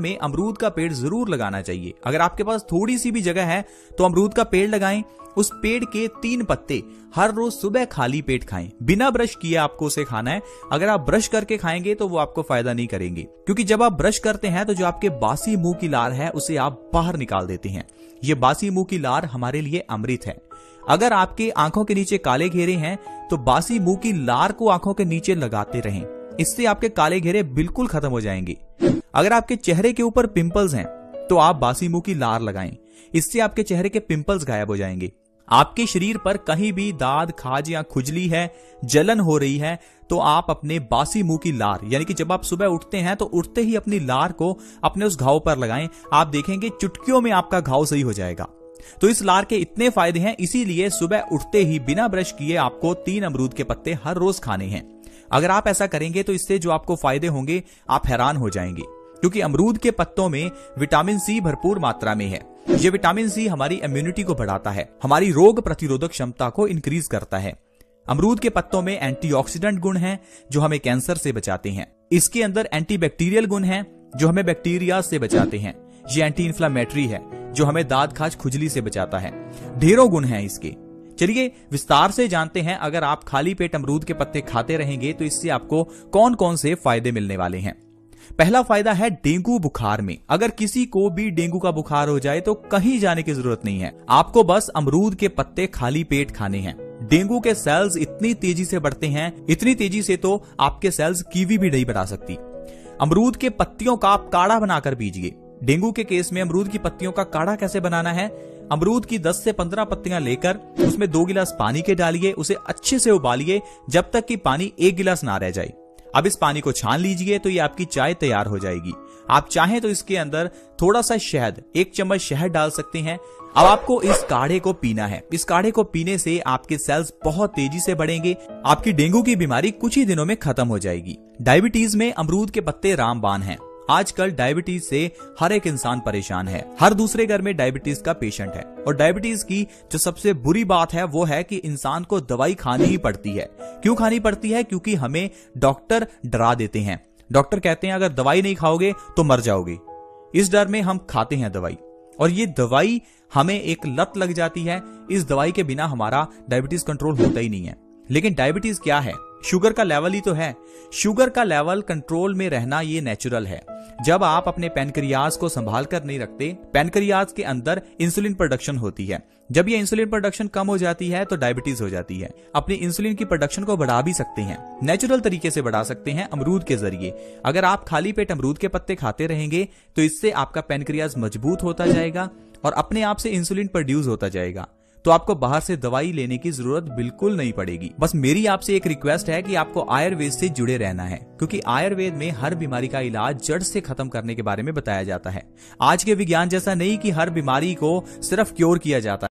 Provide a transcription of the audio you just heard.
में अमरूद का पेड़ ज़रूर लगाना चाहिए। अगर आपके पास थोड़ी सी भी जगह है तो अमरूद का पेड़ लगाएँ, उस पेड़ के तीन पत्ते हर रोज सुबह खाली पेट खाएँ। बिना ब्रश किए आपको उसे खाना है। अगर आप ब्रश करके खाएँगे तो वो आपको फ़ायदा नहीं करेंगे। क्योंकि जब आप ब्रश करते हैं तो जो आपके बासी मुँह की लार है, उसे आप बाहर निकाल देते हैं। ये बासी मुँह की लार हमारे लिए अमृत है। अगर आपके आँखों के नीचे काले घेरे हैं तो बासी मुँह की लार को आँखों के नीचे लगाते रहें। इससे आपके काले घेरे बिल्कुल खत्म हो जाएँगे। अगर आपके चेहरे के ऊपर पिंपल्स हैं तो आप बासी मुँह की लार लगाएँ। इससे आपके चेहरे के पिंपल्स गायब हो जाएँगे। आपके शरीर पर कहीं भी दाद, खाज या खुजली है, जलन हो रही है तो आप अपने बासी मुँह की लार, यानी कि जब आप सुबह उठते हैं तो उठते ही अपनी लार को अपने उस घाव पर लगाएँ। आप देखेंगे चुटकियों में आपका घाव सही हो जाएगा। तो इस लार के इतने फ़ायदे हैं, इसीलिए सुबह उठते ही बिना ब्रश किए आपको तीन अमरूद के पत्ते हर रोज खाने हैं। अगर आप ऐसा करेंगे तो इससे जो आपको फ़ायदे होंगे, आप हैरान हो जाएँगे। क्योंकि अमरूद के पत्तों में विटामिन सी भरपूर मात्रा में है। ये विटामिन सी हमारी इम्यूनिटी को बढ़ाता है। हमारी रोग प्रतिरोधक क्षमता को इंक्रीज करता है। अमरूद के पत्तों में एंटीऑक्सीडेंट गुण हैं, जो हमें कैंसर से बचाते हैं। इसके अंदर एंटीबैक्टीरियल गुण हैं, जो हमें बैक्टीरिया से बचाते हैं। ये एंटी इन्फ्लामेटरी है, जो हमें दाद खाज खुजली से बचाता है। ढेरों गुण हैं इसके। चलिए, विस्तार से जानते हैं, अगर आप खाली पेट अमरूद के पत्ते खाते रहेंगे तो इससे आपको कौन कौन से फ़ायदे मिलने वाले हैं। पहला फ़ायदा है डेंगू बुखार में। अगर किसी को भी डेंगू का बुखार हो जाए तो कहीं जाने की ज़रूरत नहीं है। आपको बस अमरूद के पत्ते खाली पेट खाने हैं। डेंगू के सेल्स इतनी तेज़ी से बढ़ते हैं, इतनी तेज़ी से तो आपके सेल्स कीवी भी नहीं बढ़ा सकती। अमरूद के पत्तियों का आप काढ़ा बनाकर पीजिए। डेंगू के केस में अमरूद की पत्तियों का काढ़ा कैसे बनाना है? अमरूद की 10 से 15 पत्तियाँ लेकर उसमें दो गिलास पानी के डालिए, उसे अच्छे से उबालिए, जब तक कि पानी एक गिलास ना रह जाए। अब इस पानी को छान लीजिए तो ये आपकी चाय तैयार हो जाएगी। आप चाहें तो इसके अंदर थोड़ा सा शहद, एक चम्मच शहद डाल सकते हैं। अब आपको इस काढ़े को पीना है। इस काढ़े को पीने से आपके सेल्स बहुत तेज़ी से बढ़ेंगे, आपकी डेंगू की बीमारी कुछ ही दिनों में खत्म हो जाएगी। डायबिटीज़ में अमरूद के पत्ते रामबान हैं। आजकल डायबिटीज़ से हर एक इंसान परेशान है। हर दूसरे घर में डायबिटीज़ का पेशेंट है। और डायबिटीज़ की जो सबसे बुरी बात है, वो है कि इंसान को दवाई खानी ही पड़ती है। क्यों खानी पड़ती है? क्योंकि हमें डॉक्टर डरा देते हैं। डॉक्टर कहते हैं, अगर दवाई नहीं खाओगे तो मर जाओगे। इस डर में हम खाते हैं दवाई। और ये दवाई हमें एक लत लग जाती है। इस दवाई के बिना हमारा डायबिटीज़ कंट्रोल होता ही नहीं है। लेकिन डायबिटीज़ क्या है? शुगर का लेवल ही तो है। शुगर का लेवल कंट्रोल में रहना ये नेचुरल है। जब आप अपने पेनक्रियाज को संभाल कर नहीं रखते पेनक्रियाज के अंदर इंसुलिन प्रोडक्शन होती है। जब ये इंसुलिन प्रोडक्शन कम हो जाती है तो डायबिटीज़ हो जाती है। अपनी इंसुलिन की प्रोडक्शन को बढ़ा भी सकते हैं। नेचुरल तरीके से बढ़ा सकते हैं अमरूद के ज़रिए। अगर आप खाली पेट अमरूद के पत्ते खाते रहेंगे तो इससे आपका पेनक्रियाज मज़बूत होता जाएगा और अपने आप से इंसुलिन प्रोड्यूस होता जाएगा। तो आपको बाहर से दवाई लेने की ज़रूरत बिल्कुल नहीं पड़ेगी। बस मेरी आपसे एक रिक्वेस्ट है कि आपको आयुर्वेद से जुड़े रहना है, क्योंकि आयुर्वेद में हर बीमारी का इलाज जड़ से खत्म करने के बारे में बताया जाता है। आज के विज्ञान जैसा नहीं की हर बीमारी को सिर्फ़ क्योर किया जाता